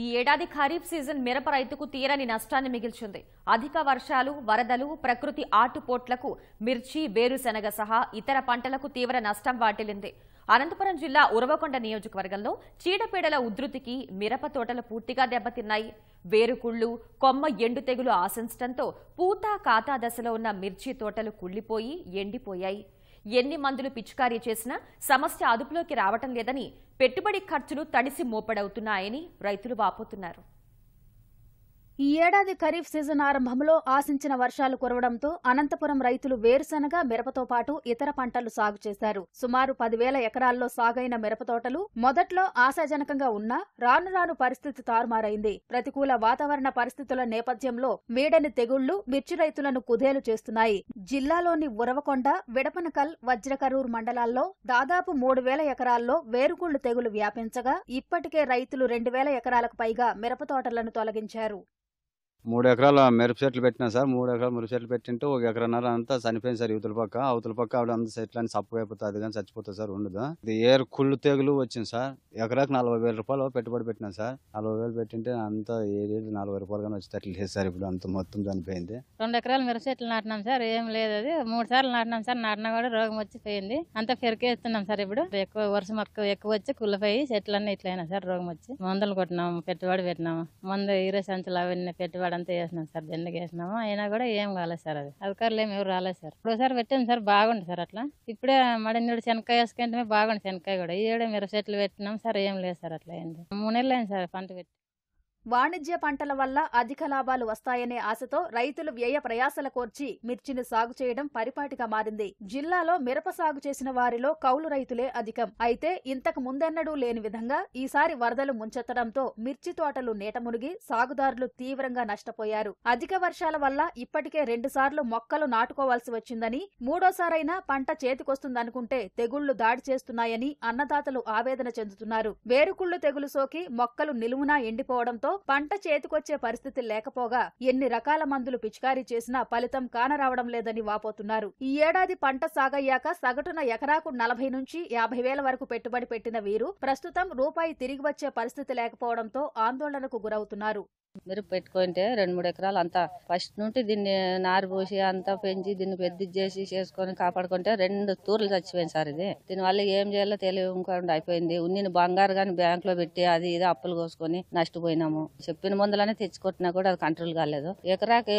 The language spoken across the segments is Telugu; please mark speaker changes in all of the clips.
Speaker 1: ఈ ఏడాది ఖరీఫ్ సీజన్ మిరప రైతుకు తీరని నష్టాన్ని మిగిల్చింది. అధిక వర్షాలు వరదలు ప్రకృతి ఆటుపోట్లకు మిర్చి వేరుశెనగ సహా ఇతర పంటలకు తీవ్ర నష్టం వాటిల్లింది. అనంతపురం జిల్లా ఉరవకొండ నియోజకవర్గంలో చీడపీడల ఉధృతికి మిరప తోటలు పూర్తిగా దెబ్బతిన్నాయి. వేరుకుళ్ళు కొమ్మ ఎండు తెగులు ఆశించడంతో పూత కాతా దశలో ఉన్న మిర్చి తోటలు కుళ్ళిపోయి ఎండిపోయాయి. ఎన్ని మందులు పిచికారీ చేసినా సమస్య అదుపులోకి రావటం లేదని పెట్టుబడి ఖర్చులు తడిసి మోపడవుతున్నాయని రైతులు వాపోతున్నారు.
Speaker 2: ఈ ఏడాది ఖరీఫ్ సీజన్ ఆరంభంలో ఆశించిన వర్షాలు కురవడంతో అనంతపురం రైతులు వేరుశనగ మిరపతో పాటు ఇతర పంటలు సాగు చేశారు. సుమారు పదివేల ఎకరాల్లో సాగైన మిరపతోటలు మొదట్లో ఆశాజనకంగా ఉన్నా రాను రాను పరిస్థితి తారుమారైంది. ప్రతికూల వాతావరణ పరిస్థితుల నేపథ్యంలో మేడని తెగుళ్ళు మిర్చి రైతులను కుదేలు చేస్తున్నాయి. జిల్లాలోని ఉరవకొండ విడపనకల్ వజ్రకరూర్ మండలాల్లో దాదాపు మూడు వేల ఎకరాల్లో వేరుకుళ్ళు తెగులు వ్యాపించగా ఇప్పటికే రైతులు రెండు వేల ఎకరాలకు పైగా మిరపతోటలను తొలగించారు.
Speaker 3: మూడు ఎకరాల మిరప చెట్లు పెట్టినా సార్ మూడు ఎకరాలు మిరప చెట్లు పెట్టింటే ఒక ఎకరన్నర అంతా చనిపోయింది సార్ యువతల పక్క. అవతల పక్క ఆవిడ అంత చెట్లు అని సప్పు అది కానీ చచ్చిపోతుంది సార్ ఉండదు. ఇది ఏరు కుళ్ళు తెగులు వచ్చింది సార్. ఎకరాకు నలభై వేల రూపాయలు పెట్టుబడి పెట్టినా సార్. నలభై వేలు పెట్టింటే అంత ఏది నలభై రూపాయలు కానీ వచ్చేటట్లు లేదు సార్ ఇప్పుడు అంత మొత్తం చనిపోయింది.
Speaker 4: రెండు ఎకరాలు మిరప చెట్లు నాటినాం సార్. ఏం లేదు అది. మూడు సార్లు నాటినాం సార్. నాటినా కూడా రోగం వచ్చిపోయింది. అంత పెరికేస్తున్నాం సార్ ఇప్పుడు. ఎక్కువ వర్షం ఎక్కువ ఎక్కువ వచ్చి కుళ్ళపోయి చెట్లన్నీ ఇట్లయినా సార్ రోగం వచ్చి. మందులు కొట్టినాము పెట్టుబడి పెట్టినాము మందు ఈరే సంచులు అవన్నీ పెట్టుబడి వాడంతా వేసినాం సార్ దండకి వేసినాము. అయినా కూడా ఏం కాలేదు సార్ అది. అధికారులు ఏమి ఎవరు రాలేదు సార్. ఒకసారి పెట్టాం సార్ బాగుంది సార్ అట్లా. ఇప్పుడే మడినీడు శనక్కాయ వేసుకుంటే బాగుంది శనక్కాయ కూడా. ఈ ఏడు మిరప చెట్లు పెట్టినాం సార్ ఏం లేదు సార్ అట్లా అయింది. మూడు నెలలు అయింది సార్ పంట పెట్టి
Speaker 2: వాణిజ్య పంటల వల్ల అధిక లాభాలు వస్తాయనే ఆశతో రైతులు వ్యయ ప్రయాసల కోర్చి మిర్చిని సాగు చేయడం పరిపాటిగా మారింది. జిల్లాలో మిరప సాగు చేసిన వారిలో కౌలు రైతులే అధికం. అయితే ఇంతకు ముందెన్నడూ లేని విధంగా ఈసారి వరదలు ముంచెత్తడంతో మిర్చి తోటలు నీటమునిగి సాగుదారులు తీవ్రంగా నష్టపోయారు. అధిక వర్షాల వల్ల ఇప్పటికే రెండుసార్లు మొక్కలు నాటుకోవాల్సి వచ్చిందని మూడోసారైనా పంట చేతికొస్తుందనుకుంటే తెగుళ్ళు దాడి చేస్తున్నాయని అన్నదాతలు ఆవేదన చెందుతున్నారు. వేరుకుళ్ళు తెగులు సోకి మొక్కలు నిలువునా ఎండిపోవడంతో పంట చేతికొచ్చే పరిస్థితి లేకపోగా ఎన్ని రకాల మందులు పిచికారీ చేసినా ఫలితం కానరావడం లేదని వాపోతున్నారు. ఈ ఏడాది పంట సాగయ్యాక సగటున ఎకరాకు నలభై నుంచి యాభై వేల వరకు పెట్టుబడి పెట్టిన వీరు ప్రస్తుతం రూపాయి తిరిగి వచ్చే పరిస్థితి లేకపోవడంతో ఆందోళనకు గురవుతున్నారు.
Speaker 4: మీరు పెట్టుకుంటే రెండు మూడు ఎకరాలు అంతా. ఫస్ట్ నుండి దీన్ని నారు పోసి అంతా పెంచి దీన్ని పెద్ద చేసి చేసుకొని కాపాడుకుంటే రెండు తూర్లు చచ్చిపోయింది సార్ ఇది. దీనివల్ల ఏం చేయాలో తెలియకుండా అయిపోయింది. ఉన్నిని బంగారు కానీ బ్యాంకులో పెట్టి అది ఇది అప్పులు కోసుకొని నష్టపోయినాము. చెప్పిన మందులనే తెచ్చుకుంటున్నా కూడా అది కంట్రోల్ కాలేదు. ఎకరాకి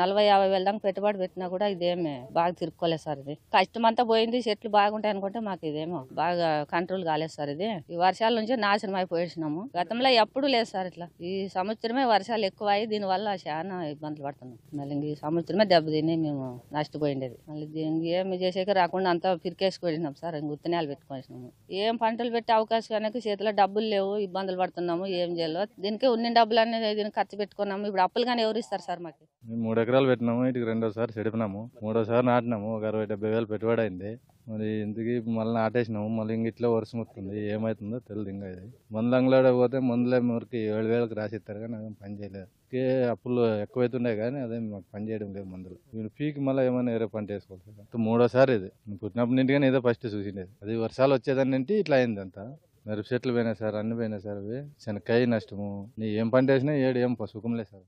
Speaker 4: నలభై యాభై వేల దాకా పెట్టుబడి పెట్టినా కూడా ఇదేమి బాగా తిరుక్కోలేదు సార్ ఇది. కష్టం అంతా పోయింది చెట్లు బాగుంటాయి అనుకుంటే మాకు ఇదేమో బాగా కంట్రోల్ కాలేదు సార్ ఇది. ఈ వర్షాల నుంచి నాశనం అయిపోయినాము గతంలో ఎప్పుడు లేదు సార్ ఇట్లా. ఈ సంవత్సరమే వర్షాలు ఎక్కువ అయ్యి దీనివల్ల చాలా ఇబ్బందులు పడుతున్నాం. మళ్ళీ ఇంక ఈ సంవత్సరమే దెబ్బతిని మేము నష్టపోయిండేది. మళ్ళీ దీనికి ఏమి చేసేకి రాకుండా అంతా పిరికేసుకొచ్చినాం సార్. ఇంక ఉత్తనాలు పెట్టుకొచ్చినాము ఏం పంటలు పెట్టే అవకాశం అనేది చేతిలో డబ్బులు లేవు. ఇబ్బందులు పడుతున్నాము. ఏం చేయాలో దీనికి ఉన్న డబ్బులు అనేది దీనికి ఖర్చు పెట్టుకున్నాము. ఇప్పుడు అప్పులు కానీ ఎవరు ఇస్తారు సార్ మాకు?
Speaker 5: మూడు ఎకరాలు పెట్టినాము. ఇటు రెండోసారి చెడిపినాము మూడోసారి నాటినాము. ఒక అరవై డెబ్బై వేలు పెట్టుబడి అయింది. మరి ఇంతకి మళ్ళీ నాటేసినాము మళ్ళీ ఇంక ఇట్లా వర్షం వస్తుంది. ఏమవుతుందో తెలియదు ఇంకా ఇది మందులు అంగలాడ పోతే మందులే ఊరికి ఏడు వేలకు రాసిస్తారు కానీ అదేం పని చేయలేదు. అప్పులు ఎక్కువైతుండే కానీ అదేం మాకు పని చేయడం లేదు మందులు. వీళ్ళు పీకి మళ్ళీ ఏమైనా వేరే పంట వేసుకోవాలి. మూడోసారి ఇది. నేను పుట్టినప్పటి నుండి కానీ ఇదే ఫస్ట్ చూసిండేది. అది వర్షాలు వచ్చేదాన్ని ఏంటి ఇట్లా అయింది అంతా మిరప చెట్లు పోయినాయి సార్ అన్ని పోయినాయి సార్ అవి. శనక్కాయ నష్టము. నీ ఏం పంట వేసినా ఏడు ఏం సుఖం లేదు సార్.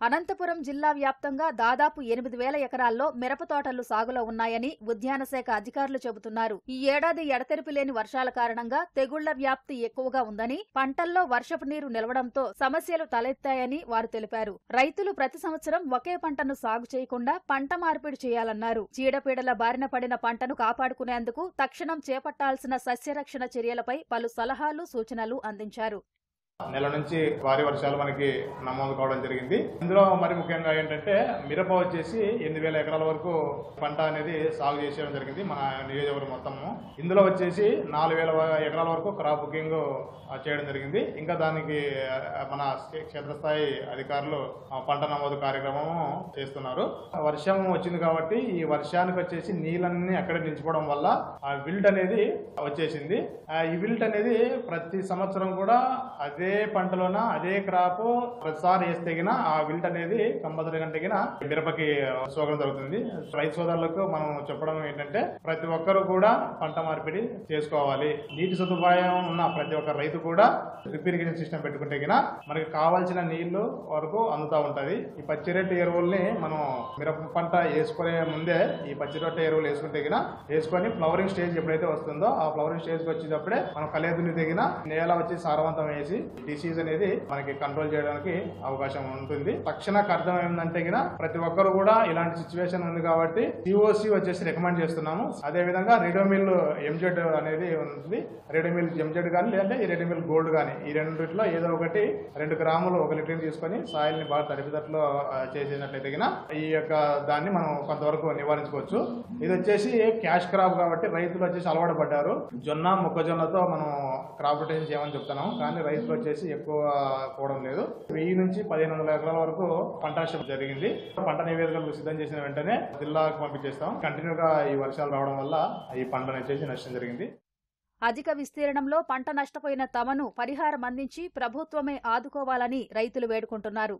Speaker 2: అనంతపురం జిల్లా వ్యాప్తంగా దాదాపు ఎనిమిది వేల ఎకరాల్లో మిరప తోటలు సాగులో ఉన్నాయని ఉద్యాన శాఖ అధికారులు చెబుతున్నారు. ఈ ఏడాది ఎడతెరిపి లేని వర్షాల కారణంగా తెగుళ్ళ వ్యాప్తి ఎక్కువగా ఉందని పంటల్లో వర్షపు నీరు నిలవడంతో సమస్యలు తలెత్తాయని వారు తెలిపారు. రైతులు ప్రతి సంవత్సరం ఒకే పంటను సాగు చేయకుండా పంట మార్పిడి చేయాలన్నారు. చీడపీడల బారిన పడిన పంటను కాపాడుకునేందుకు తక్షణం చేపట్టాల్సిన సస్యరక్షణ చర్యలపై పలు సలహాలు సూచనలు అందించారు.
Speaker 6: నెల నుంచి భారీ వర్షాలు మనకి నమోదు కావడం జరిగింది. ఇందులో మరి ముఖ్యంగా ఏంటంటే మిరప వచ్చేసి ఎనిమిది వేల ఎకరాల వరకు పంట అనేది సాగు చేసేయడం జరిగింది మన నియోజకవర్గం మొత్తము. ఇందులో వచ్చేసి నాలుగు వేల ఎకరాల వరకు క్రాప్ బుకింగ్ చేయడం జరిగింది. ఇంకా దానికి మన క్షేత్రస్థాయి అధికారులు పంట నమోదు కార్యక్రమం చేస్తున్నారు. వర్షం వచ్చింది కాబట్టి ఈ వర్షానికి వచ్చేసి నీళ్ళన్నీ అక్కడే నిలిచిపోవడం వల్ల ఆ విల్ట్ అనేది వచ్చేసింది. ఆ, ఈ విల్ట్ అనేది ప్రతి సంవత్సరం కూడా అదే అదే పంటలోన అదే క్రాప్ ప్రతిసారి వేస్తే గిన ఆ విల్ట్ అనేది కంపల్సరీ కంటే గిన మిరపకి సోకడం జరుగుతుంది. రైతు సోదరులకు మనం చెప్పడం ఏంటంటే ప్రతి ఒక్కరు కూడా పంట మార్పిడి చేసుకోవాలి. నీటి సదుపాయం ఉన్న ప్రతి ఒక్క రైతు కూడా డ్రిప్ ఇరిగేషన్ సిస్టమ్ పెట్టుకుంటే గిన మనకి కావాల్సిన నీళ్ళు వరకు అందుతా ఉంటది. ఈ పచ్చిరొట్ట ఎరువుల్ని మనం మిరప పంట వేసుకునే ముందే ఈ పచ్చిరొట్ట ఎరువులు వేసుకుంటే గిన వేసుకొని ఫ్లవరింగ్ స్టేజ్ ఎప్పుడైతే వస్తుందో ఆ ఫ్లవరింగ్ స్టేజ్కి వచ్చేటప్పుడే మనం కలేదుని తెగిన నేల వచ్చి సారవంతం వేసి డిసీజ్ అనేది మనకి కంట్రోల్ చేయడానికి అవకాశం ఉంటుంది. తక్షణకు అర్థం ఏంటంటే ప్రతి ఒక్కరు కూడా ఇలాంటి సిచ్యువేషన్ ఉంది కాబట్టి సిఓసి వచ్చేసి రికమెండ్ చేస్తున్నాము. అదే విధంగా రెడోమిల్ ఎంజెడ్ అనేది ఉంది. రెడోమిల్ ఎంజెడ్ కానీ లేదంటే ఈ రెడోమిల్ గోల్డ్ కానీ ఈ రెండిట్లో ఏదో ఒకటి రెండు గ్రాములు ఒక లీటర్ తీసుకొని సాయిల్ని బాగా తడిపిదట్లో చేసేసినట్లయితే ఈ యొక్క దాన్ని మనం కొంతవరకు నివారించుకోవచ్చు. ఇది వచ్చేసి క్యాష్ క్రాప్ కాబట్టి రైతులు వచ్చేసి అలవాటు పడ్డారు. జొన్న మొక్కజొన్నతో మనం క్రాప్ రొటేషన్ చేయమని చెప్తున్నాం కానీ రైతులు వచ్చేసి ఎక్కువ పోవడం లేదు. వెయ్యి నుంచి పదిహేను వందల ఎకరాల వరకు పంట నష్టం జరిగింది. పంట నివేదికలు సిద్ధం చేసిన వెంటనే జిల్లాకు పంపించేస్తాం. కంటిన్యూగా ఈ వర్షాలు రావడం వల్ల ఈ పంటను వచ్చేసి నష్టం జరిగింది.
Speaker 2: అధిక విస్తీర్ణంలో పంట నష్టపోయిన తమను పరిహారం అందించి ప్రభుత్వమే ఆదుకోవాలని రైతులు వేడుకుంటున్నారు.